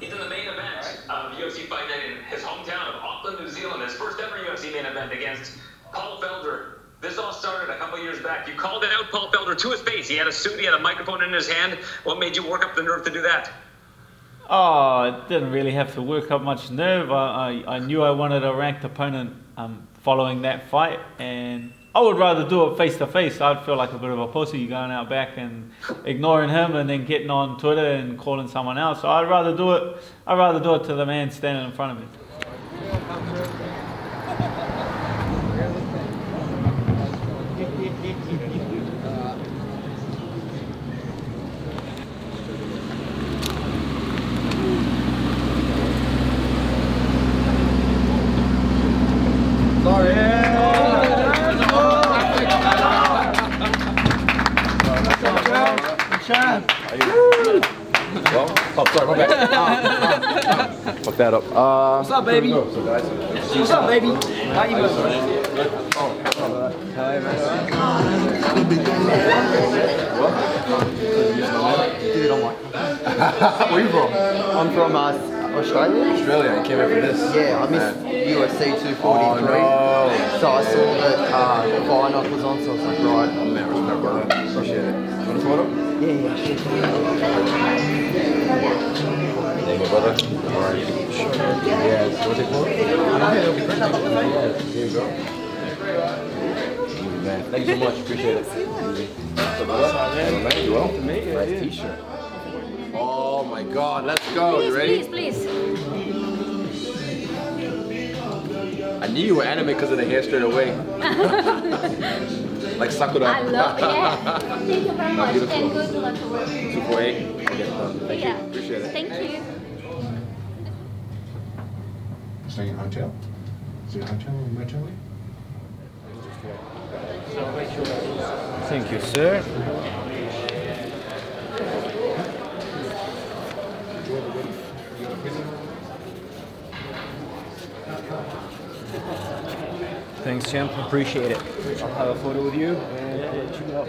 He's in the main event of UFC Fight Night in his hometown of Auckland, New Zealand. His first ever UFC main event against Paul Felder. This all started a couple years back. You called it out Paul Felder to his face. He had a suit, he had a microphone in his hand. What made you work up the nerve to do that? Oh, I didn't really have to work up much nerve. I, I, I knew I wanted a ranked opponent um, following that fight, and I would rather do it face to face. I'd feel like a bit of a pussy going out back and ignoring him, and then getting on Twitter and calling someone else. So I'd rather do it. I'd rather do it to the man standing in front of me. Oh, sorry, my bad. Fuck that up. Uh, What's up, baby? What's up. What's up, baby? How you doing? Dude, I'm like, Where you from? I'm from uh, Australia. Australia. You came here for this. Yeah, I missed UFC 243. Oh, no. So I saw that uh, the fire knock was on, so I was like, right. Oh, man, respect, brother. Appreciate it. You want a photo? Yeah, yeah. There you brother. All right. Yes. You want to take a photo? Yes. Here you go. Easy, man. Thank you so much. Appreciate it. What's up, brother? Man. You well? Nice t-shirt. Oh my God. Let's go. You ready? Please, please. I knew you were anime because of the hair straight away. like Sakura. I love yeah. Thank you very much. beautiful. And good luck to work. 248. I'll get it done. Thank Yeah. you. Appreciate it. Thank you. Staying in hotel? Is it a hotel in Motel? Thank you, sir. Thanks, champ. Appreciate it. I'll have a photo with you and check it out.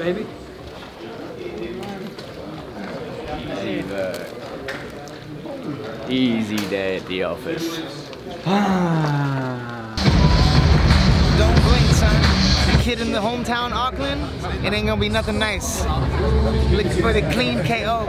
baby. Uh, easy day at the office. Don't blink, son. The kid in the hometown Auckland, it ain't gonna be nothing nice. Looking for the clean KO.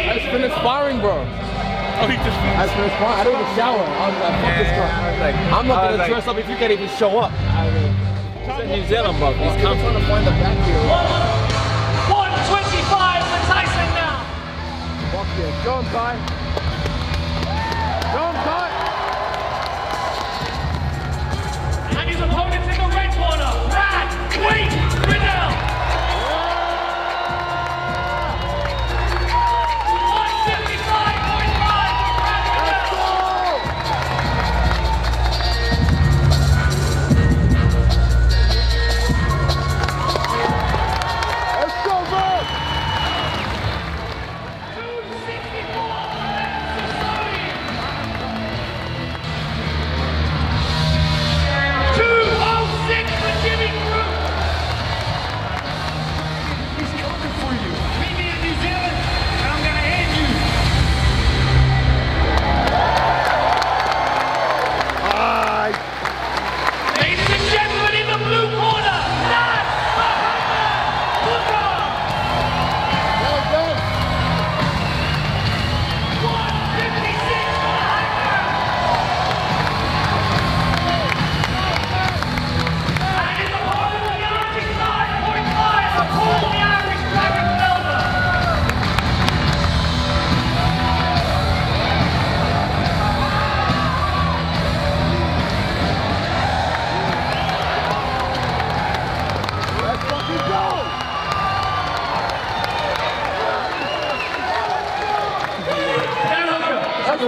I just finished sparring, bro. Oh, he just I just finished sparring. I didn't even shower. I was like, fuck this guy. I was like, I'm not gonna dress up if you can't even show up. He's in New Zealand, bro. He's I'm trying to find the back here. 125 for Tyson now. Fuck yeah. Show him, Ty.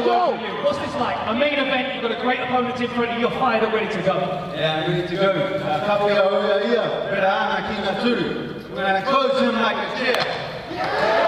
To you. What's this like? A main event, you've got a great opponent in front of you, you're fired and ready to go. Yeah, I'm ready to go. Uh, Kapia over here, Berana King Aturi. We're gonna close him like a chair.